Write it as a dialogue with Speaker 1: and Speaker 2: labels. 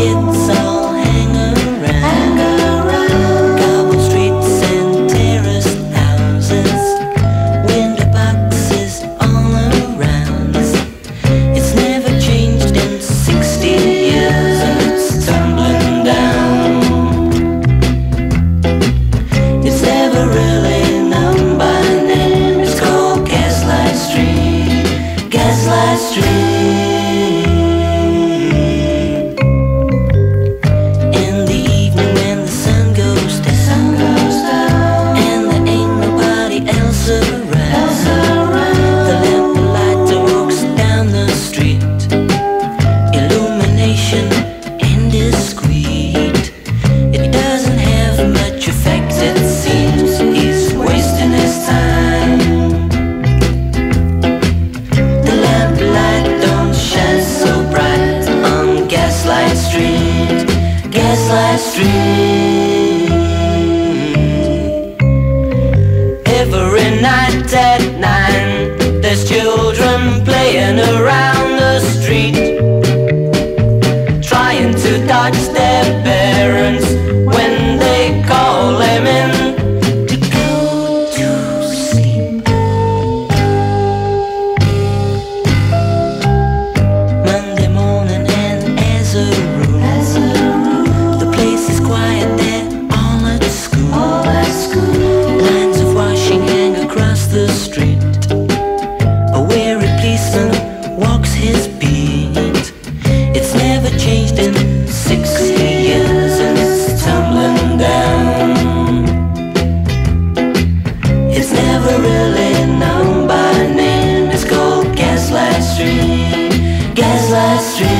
Speaker 1: pockets. Street. Every night at nine, there's children playing around the street, trying to dodge their street.